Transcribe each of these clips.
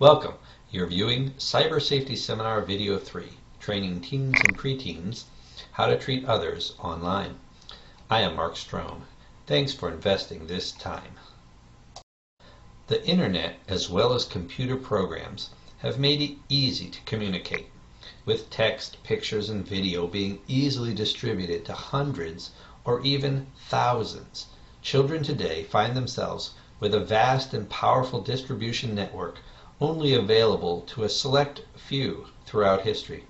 Welcome. You're viewing Cyber Safety Seminar Video 3, Training Teens and Preteens How to Treat Others Online. I am Mark Strohm. Thanks for investing this time. The Internet, as well as computer programs, have made it easy to communicate, with text, pictures, and video being easily distributed to hundreds or even thousands. Children today find themselves with a vast and powerful distribution network only available to a select few throughout history.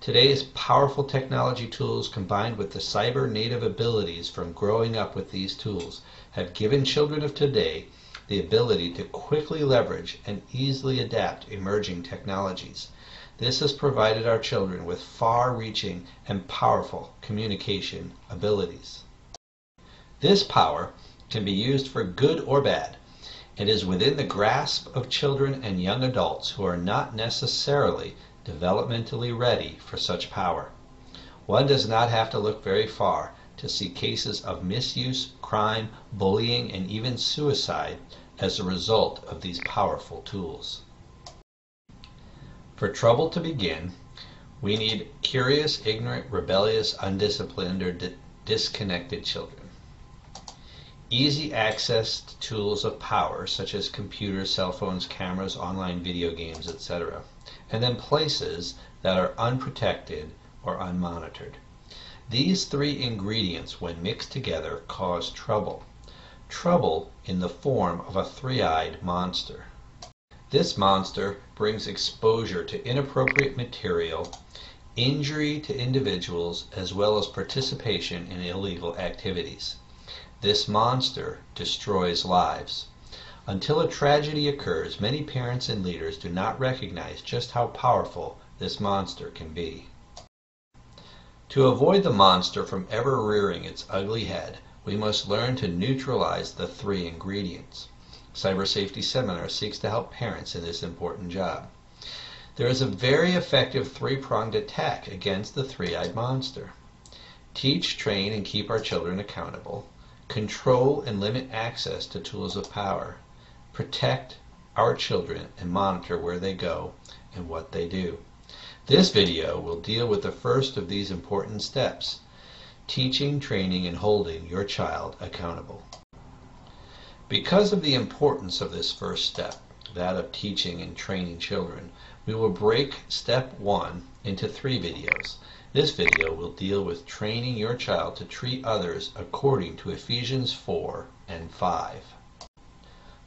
Today's powerful technology tools combined with the cyber native abilities from growing up with these tools have given children of today the ability to quickly leverage and easily adapt emerging technologies. This has provided our children with far-reaching and powerful communication abilities. This power can be used for good or bad it is within the grasp of children and young adults who are not necessarily developmentally ready for such power. One does not have to look very far to see cases of misuse, crime, bullying, and even suicide as a result of these powerful tools. For trouble to begin, we need curious, ignorant, rebellious, undisciplined, or di disconnected children. Easy access to tools of power such as computers, cell phones, cameras, online video games, etc. And then places that are unprotected or unmonitored. These three ingredients, when mixed together, cause trouble. Trouble in the form of a three-eyed monster. This monster brings exposure to inappropriate material, injury to individuals, as well as participation in illegal activities. This monster destroys lives. Until a tragedy occurs, many parents and leaders do not recognize just how powerful this monster can be. To avoid the monster from ever rearing its ugly head, we must learn to neutralize the three ingredients. Cyber Safety Seminar seeks to help parents in this important job. There is a very effective three-pronged attack against the three-eyed monster. Teach, train, and keep our children accountable control and limit access to tools of power, protect our children and monitor where they go and what they do. This video will deal with the first of these important steps, teaching, training, and holding your child accountable. Because of the importance of this first step, that of teaching and training children, we will break step one into three videos. This video will deal with training your child to treat others according to Ephesians 4 and 5.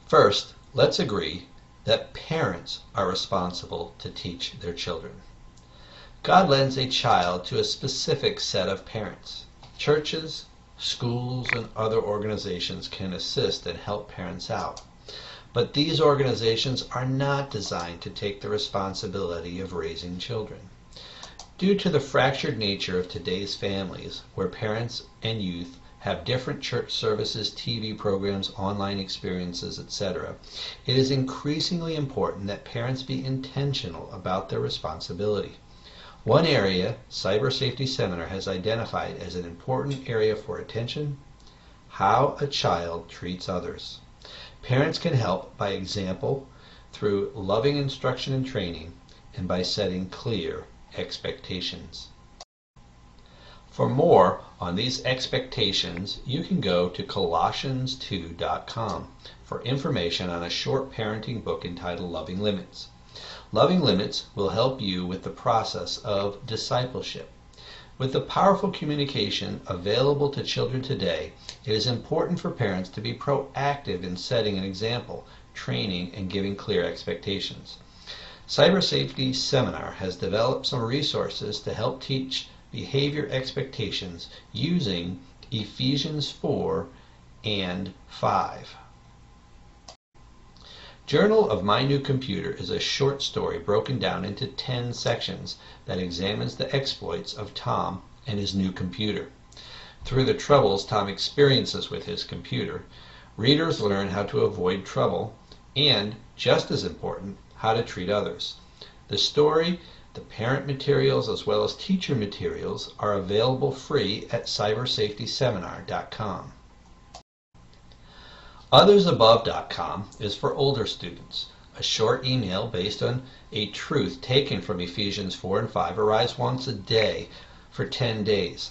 First, let's agree that parents are responsible to teach their children. God lends a child to a specific set of parents. Churches, schools, and other organizations can assist and help parents out. But these organizations are not designed to take the responsibility of raising children. Due to the fractured nature of today's families, where parents and youth have different church services, TV programs, online experiences, etc., it is increasingly important that parents be intentional about their responsibility. One area Cyber Safety Seminar has identified as an important area for attention, how a child treats others. Parents can help by example, through loving instruction and training, and by setting clear expectations. For more on these expectations, you can go to Colossians2.com for information on a short parenting book entitled Loving Limits. Loving Limits will help you with the process of discipleship. With the powerful communication available to children today, it is important for parents to be proactive in setting an example, training, and giving clear expectations. Cyber Safety Seminar has developed some resources to help teach behavior expectations using Ephesians 4 and 5. Journal of My New Computer is a short story broken down into 10 sections that examines the exploits of Tom and his new computer. Through the troubles Tom experiences with his computer, readers learn how to avoid trouble and, just as important, how to treat others. The story, the parent materials, as well as teacher materials are available free at cybersafetyseminar.com. OthersAbove.com is for older students. A short email based on a truth taken from Ephesians 4 and 5 arrives once a day for 10 days.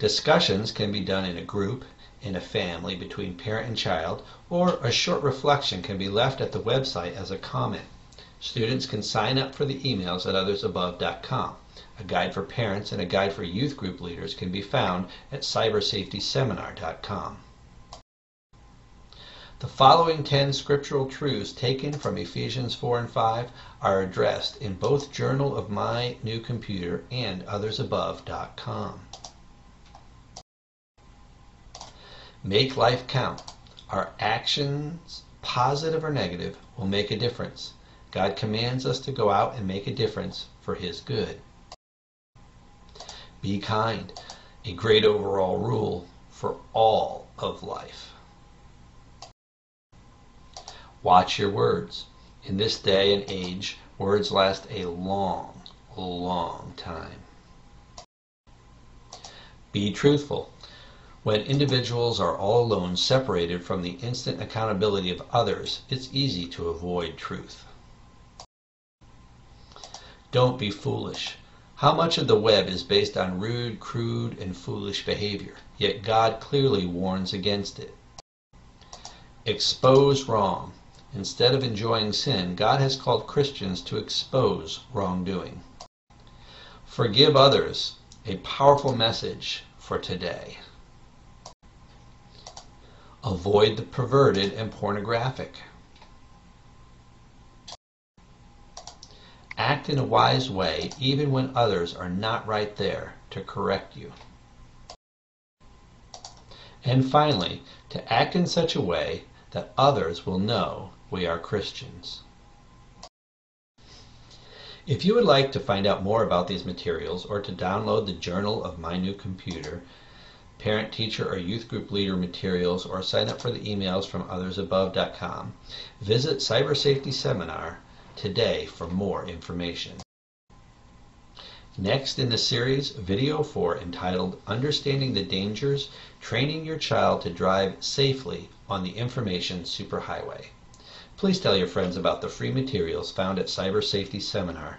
Discussions can be done in a group, in a family, between parent and child, or a short reflection can be left at the website as a comment. Students can sign up for the emails at othersabove.com. A guide for parents and a guide for youth group leaders can be found at cybersafetyseminar.com. The following 10 scriptural truths taken from Ephesians 4 and 5 are addressed in both Journal of My New Computer and OthersAbove.com. Make life count. Our actions, positive or negative, will make a difference. God commands us to go out and make a difference for His good. Be kind, a great overall rule for all of life. Watch your words. In this day and age, words last a long, long time. Be truthful. When individuals are all alone, separated from the instant accountability of others, it's easy to avoid truth. Don't be foolish. How much of the web is based on rude, crude, and foolish behavior? Yet God clearly warns against it. Expose wrong. Instead of enjoying sin, God has called Christians to expose wrongdoing. Forgive others, a powerful message for today. Avoid the perverted and pornographic. Act in a wise way even when others are not right there to correct you. And finally, to act in such a way that others will know we are Christians. If you would like to find out more about these materials or to download the Journal of My New Computer, parent, teacher, or youth group leader materials, or sign up for the emails from othersabove.com, visit Cyber Safety Seminar today for more information. Next in the series, video 4 entitled Understanding the Dangers, Training Your Child to Drive Safely on the Information Superhighway. Please tell your friends about the free materials found at Cyber Safety Seminar